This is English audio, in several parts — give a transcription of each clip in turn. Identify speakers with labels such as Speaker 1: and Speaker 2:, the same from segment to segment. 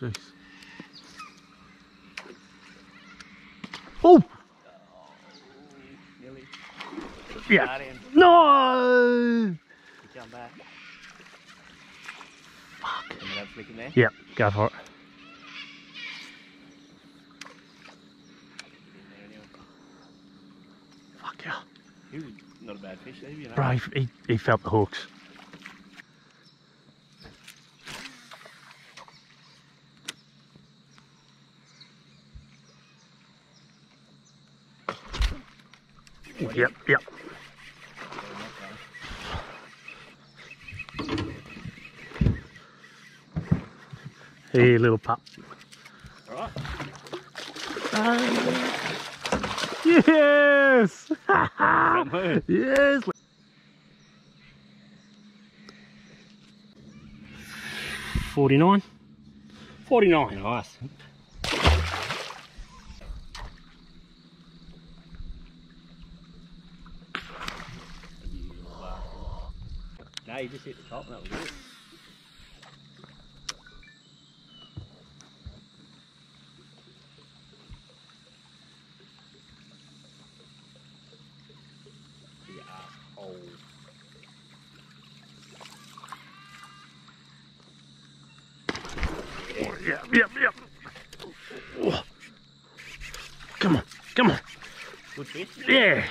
Speaker 1: Jeez. Oh! Yeah.
Speaker 2: Got.
Speaker 1: No!
Speaker 2: He jumped back. Fuck. Can we have a flick in there?
Speaker 1: Yep, go for it.
Speaker 2: In there anyway.
Speaker 1: Fuck yeah.
Speaker 2: He was not a bad fish, you know.
Speaker 1: Bro, he, he, he felt the hooks. Yep, yep. Hey, little pup.
Speaker 2: Alright.
Speaker 1: Yes! Yes! Forty-nine. Forty-nine.
Speaker 2: Nice. No, you just hit the top and that was it. You asshole.
Speaker 1: Yep, yep, yep. Come on, come on.
Speaker 2: Good fish.
Speaker 1: Yeah.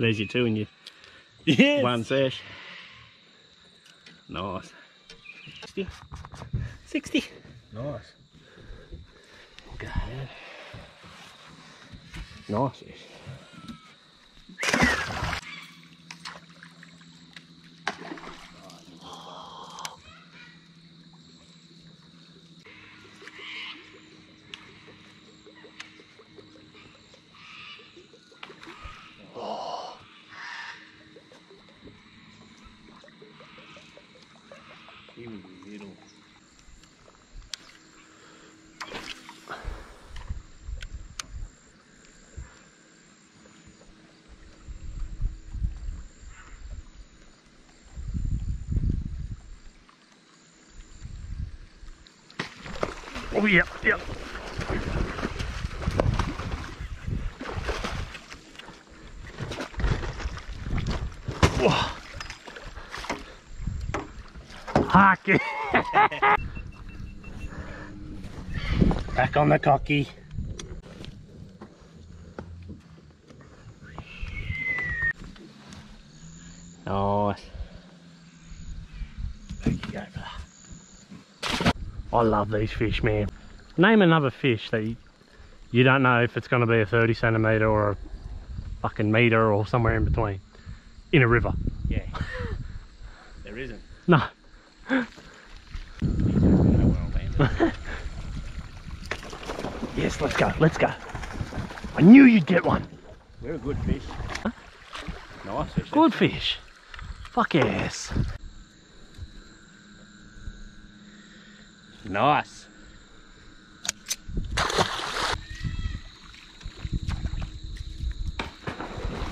Speaker 2: There's your two and your
Speaker 1: Yes.
Speaker 2: one sesh. Nice. 60. 60.
Speaker 1: Nice.
Speaker 2: Go ahead. Nice fish. He was little.
Speaker 1: Oh, yep. Whoa. Hockey. Back on the cocky.
Speaker 2: Nice.
Speaker 1: There you go, brother. I love these fish, man. Name another fish that you, you don't know if it's going to be a 30 centimetre or a fucking metre or somewhere in between in a river.
Speaker 2: Yeah. there isn't.
Speaker 1: No.
Speaker 2: He's gonna know where I'll land it.
Speaker 1: Yes, let's go, let's go. I knew you'd get one.
Speaker 2: We're a good fish. Nice fish.
Speaker 1: Good fish. Fuck yes.
Speaker 2: Nice.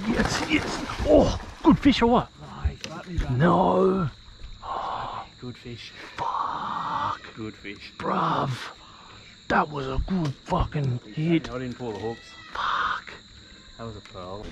Speaker 1: Yes, yes. Oh, good fish or what? No.
Speaker 2: Good fish.
Speaker 1: Fuck.
Speaker 2: Good fish.
Speaker 1: Bruv. That was a good fucking hit.
Speaker 2: I didn't pull the hooks.
Speaker 1: Fuck.
Speaker 2: That was a pearl.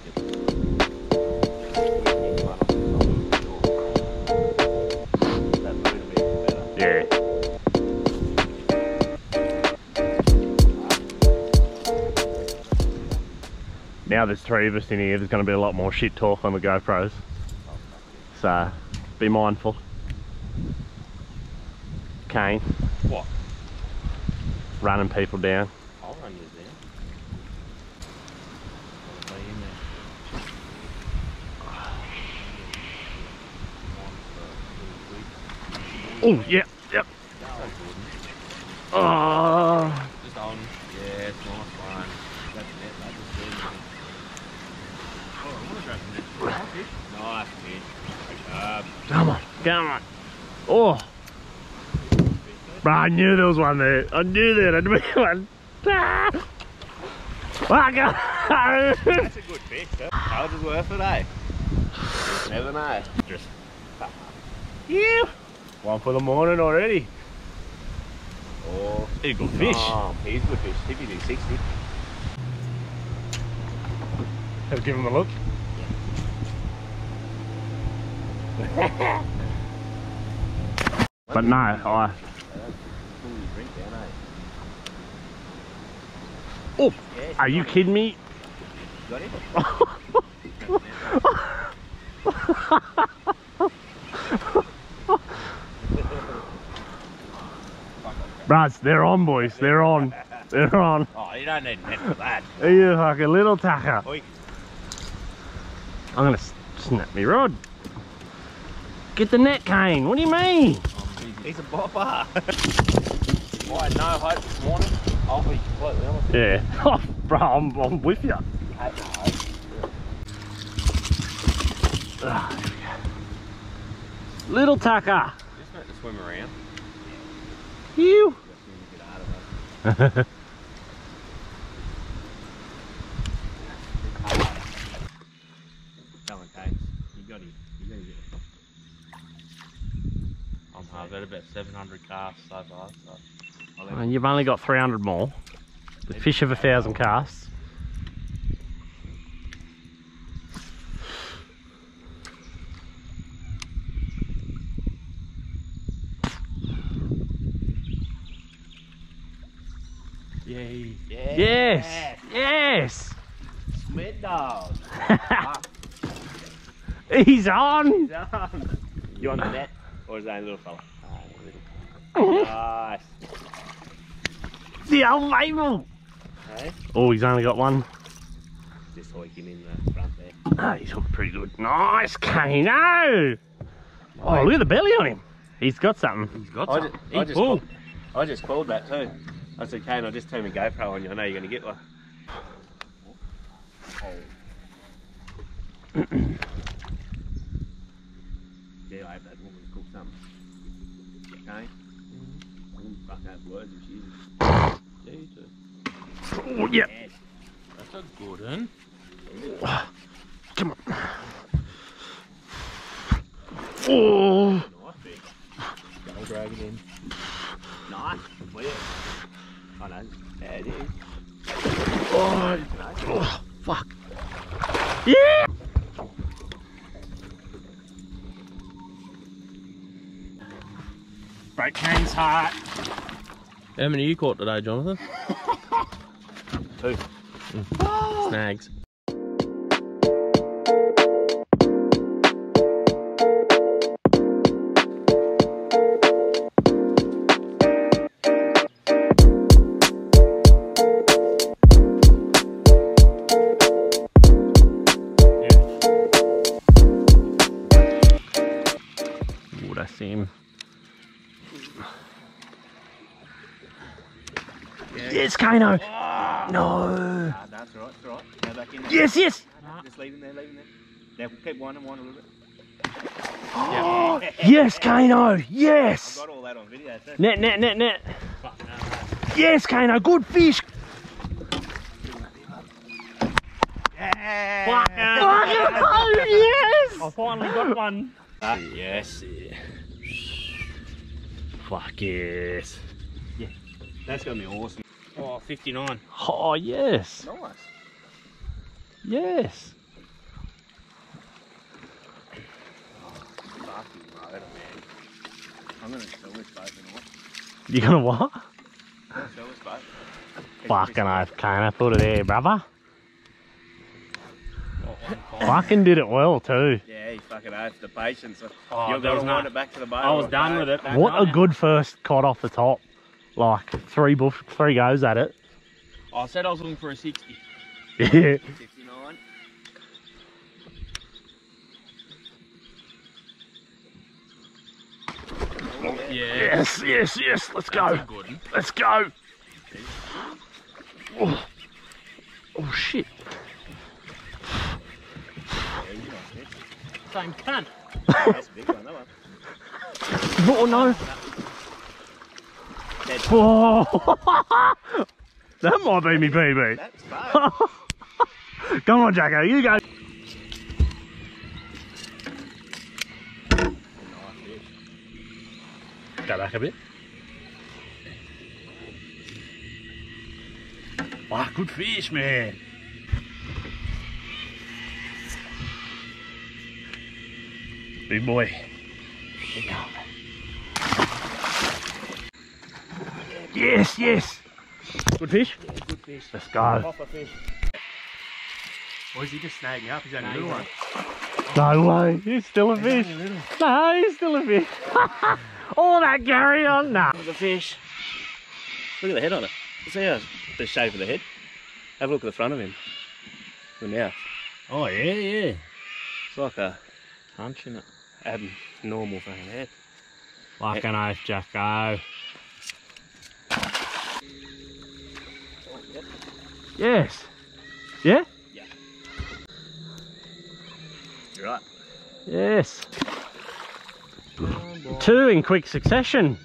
Speaker 1: Now there's three of us in here, there's going to be a lot more shit talk on the GoPros. So, be mindful. Kane,
Speaker 2: What?
Speaker 1: running people down.
Speaker 2: I'll run you there. I'll lay in there.
Speaker 1: Oh, yep, yep. Oh,
Speaker 2: Just on. Yes, nice one. That's it. That was good. Oh, I want to grab the net. Nice fish. Nice fish. Good job.
Speaker 1: Come on. Oh. Bro, I knew there was one there. I knew there to be one. Ah! Ah, go.
Speaker 2: That's a good fish. Huh? How does worth it, eh? Never know. Just.
Speaker 1: Yeah. One for the morning already.
Speaker 2: Oh,
Speaker 1: He's a good fish.
Speaker 2: Oh, he's a good fish. He'd be 60.
Speaker 1: Let's give him a look. but no, I.
Speaker 2: Pull your drink down?
Speaker 1: Oh, are you kidding me? Bruds, they're on, boys. They're on. They're on.
Speaker 2: Oh, you don't need net for that.
Speaker 1: You fucking little tacker?
Speaker 2: Oi.
Speaker 1: I'm gonna snap me rod. Get the net, Kane. What do you mean?
Speaker 2: He's a bopper. I had no hope this morning. I'll be completely honest.
Speaker 1: Yeah. Oh, bro, I'm, I'm with you.
Speaker 2: I had no hope.
Speaker 1: Ah, there we go. Little tacker.
Speaker 2: Just meant to swim around.
Speaker 1: You.
Speaker 2: Just need to get out of it. Come on, Kate. You got him. You got him. I'm hard at about 700 casts so far. So I'll
Speaker 1: And you've only got 300 more. The fish of a thousand casts.
Speaker 2: Yay.
Speaker 1: Yes. Yes.
Speaker 2: Smith dog.
Speaker 1: He's on.
Speaker 2: He's on. You on the net? Or is that a little fella? Ah, little. Nice.
Speaker 1: The old Mabel.
Speaker 2: Hey?
Speaker 1: Oh, he's only got one.
Speaker 2: Just hoik him in the front there.
Speaker 1: Oh, he's hooked pretty good. Nice, Kano. Oh, look at the belly on him. He's got something.
Speaker 2: He's got
Speaker 1: I
Speaker 2: some.
Speaker 1: ju-
Speaker 2: I just,
Speaker 1: pulled.
Speaker 2: called, I just called that too. I said, Kane, I'll just turn my GoPro on you. I know you're going to get one. yeah, I hope that woman cooked something. Kane? I wouldn't fuck have words if she isn't. Oh, yeah, you too.
Speaker 1: Oh, yep.
Speaker 2: Yes.
Speaker 3: That's a good one.
Speaker 1: Come on. Oh.
Speaker 2: Nice big.
Speaker 3: I'll drag it in.
Speaker 2: Nice. Clear. I know. Yeah, it is.
Speaker 1: Oh,
Speaker 2: Nice.
Speaker 1: oh, fuck. Yeah. Break Kane's heart.
Speaker 3: How many you caught today, Jonathan?
Speaker 2: Two.
Speaker 1: Mm. Snags. Yes, Kano. No.
Speaker 2: Ah, that's all right, that's all right. Go back in there.
Speaker 1: Yes, yes.
Speaker 2: No, just leave him there, leave him there. Now keep winding, wind a little bit.
Speaker 1: Oh, yes, Kano.
Speaker 2: I
Speaker 1: Yes.
Speaker 2: got all that on video too.
Speaker 1: Net, net, net, net. Yes, Kano. Good fish.
Speaker 2: Yeah.
Speaker 1: Fucking hell, yes. I finally got one.
Speaker 2: Ah, yes.
Speaker 1: Fuck yes.
Speaker 2: Yeah, that's gonna be awesome.
Speaker 3: Oh, 59.
Speaker 1: Oh, yes.
Speaker 2: Nice.
Speaker 1: Yes.
Speaker 2: Fucking motor. I'm gonna sell this boat tonight.
Speaker 1: You gonna what?
Speaker 2: I'm gonna sell this boat.
Speaker 1: Fucking oath, Kano. Put it there, brother. Fucking did it well, too.
Speaker 2: Yeah, you fucking oath the patience.
Speaker 3: Oh,
Speaker 2: You've
Speaker 3: that
Speaker 2: got
Speaker 3: was
Speaker 2: to wind it back to the boat.
Speaker 3: I was done
Speaker 2: boat.
Speaker 3: with it.
Speaker 1: What a good first caught off the top. Like three buff, three goes at it.
Speaker 3: I said I was looking for a 60.
Speaker 1: Yeah.
Speaker 2: 59.
Speaker 3: Yeah.
Speaker 1: Yes, yes, yes. Let's
Speaker 3: That's
Speaker 1: go. Let's go. Oh, oh shit.
Speaker 2: Yeah, you nice,
Speaker 3: Same cunt.
Speaker 2: That's a big one, that one.
Speaker 1: Oh no.
Speaker 2: Dead.
Speaker 1: Oh. that might be me PB.
Speaker 2: That's fine.
Speaker 1: Come on, Jacko, you go. Go back a bit. Ah, good fish, man. Big boy. Yes, yes. Good fish?
Speaker 3: Good fish.
Speaker 1: Let's go.
Speaker 3: Proper fish.
Speaker 2: Or is he just snagging up? He's only
Speaker 3: No,
Speaker 2: a little
Speaker 3: he's
Speaker 2: one.
Speaker 1: No way. He's still a fish. No, he's still a fish. All that carry on. Nah.
Speaker 2: Look at the fish. Look at the head on it. See how the shape of the head? Have a look at the front of him. The mouth.
Speaker 3: Oh yeah, yeah.
Speaker 2: It's like a
Speaker 3: Punching it.
Speaker 2: abnormal fucking head.
Speaker 3: Like an oath, Jacko.
Speaker 1: Yes. Yeah?
Speaker 2: You're right.
Speaker 1: Yes. Two in quick succession.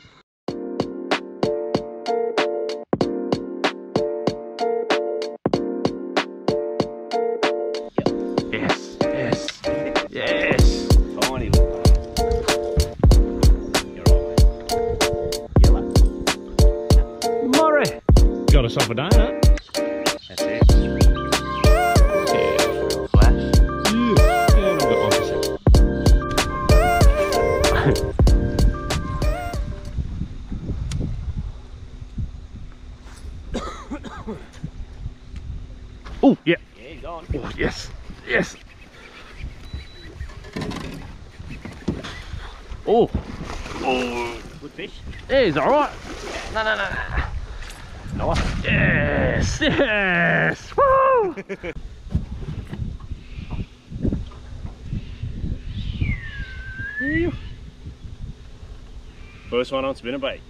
Speaker 1: Yeah, he's all right. No, no, no.
Speaker 2: Nice.
Speaker 1: Yes, yes. Woo!
Speaker 2: First one on spinnerbait.